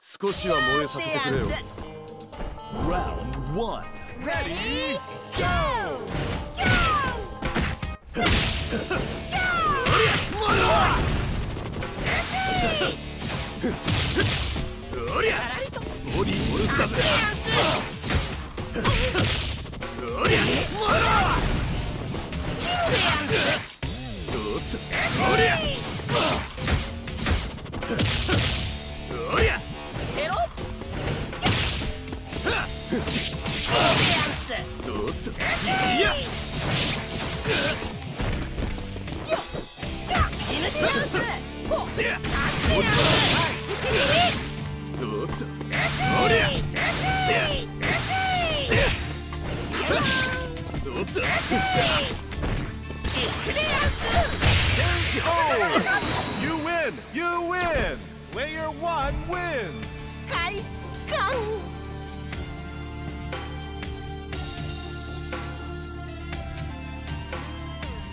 少しは燃えさせてくれよ Round Ready Go! Go! Go! You win! You win! Player one wins! Kai Kang!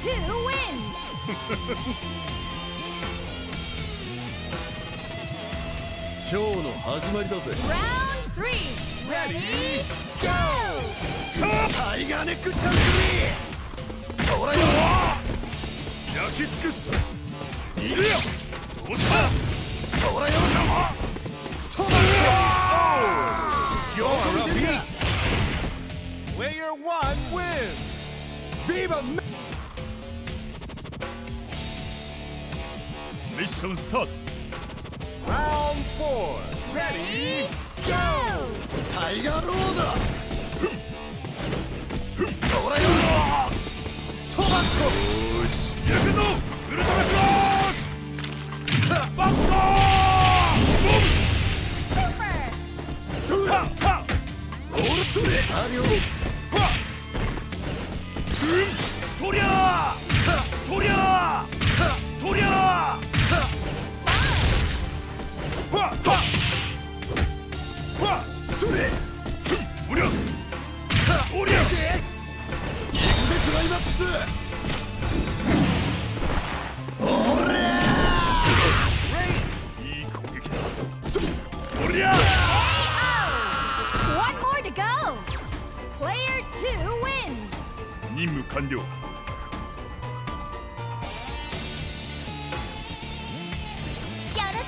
two wins! Round three! Ready? Go! Tiganic Tiganic! Jacket's good! What's up? You're a beat! Player one wins! Viva! ミッションスタートラウンド4レディーゴータイガーローーよし行くぞウルトラクロバットボムスーパーオールアリオ完了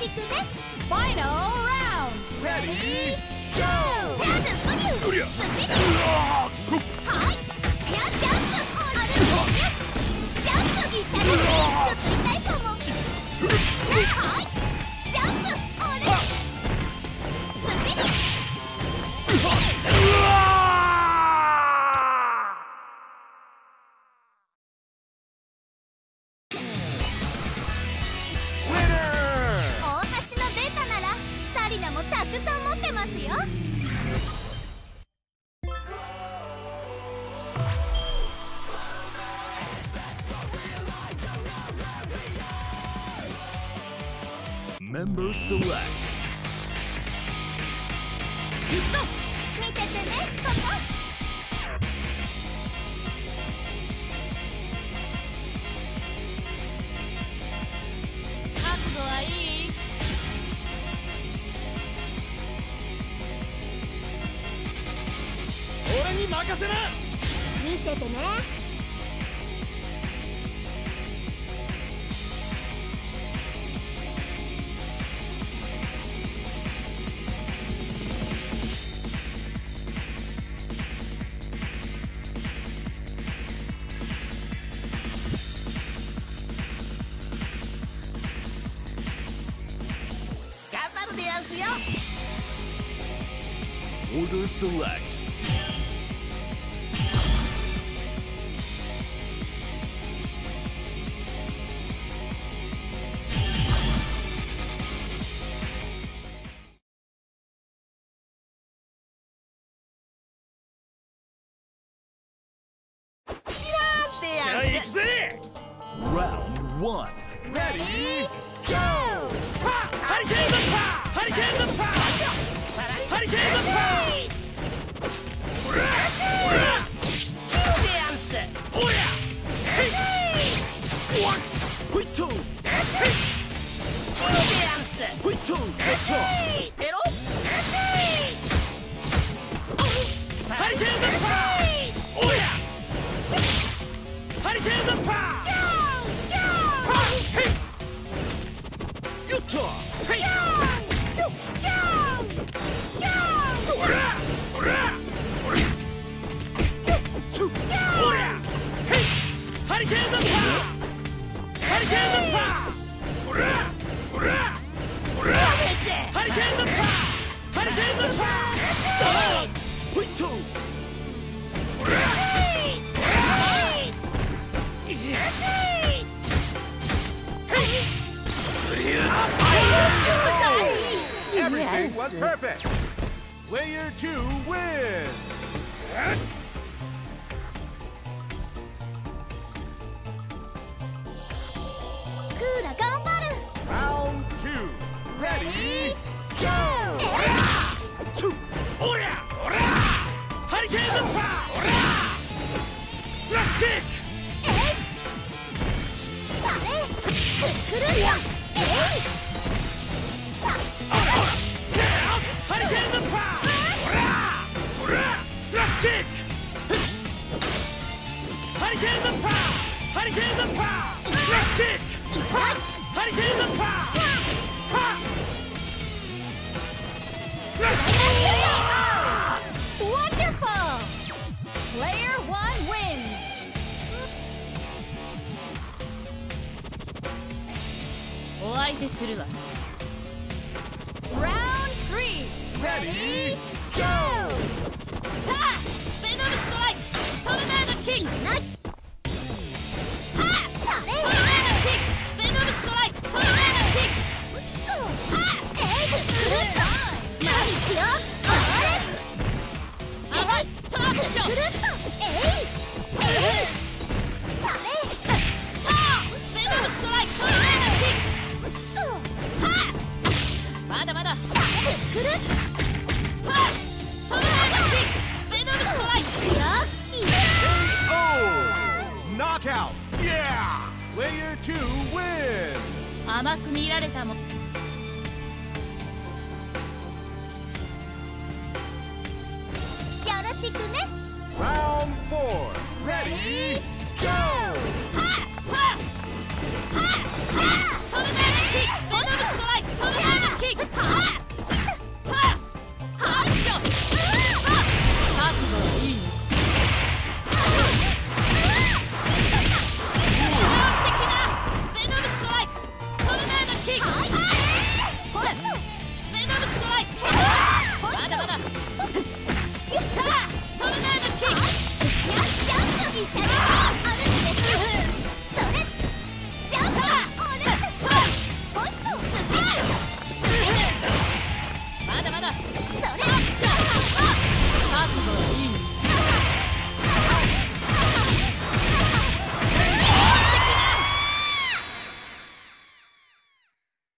しくねファイナルラウンドレディーゴー Member Select 見ててねパパせてね as the option. Order select. Round one. was perfect. Player two wins. That's Round two. Ready, go! to win! 甘く見られたもよろしくね Round 4 Ready?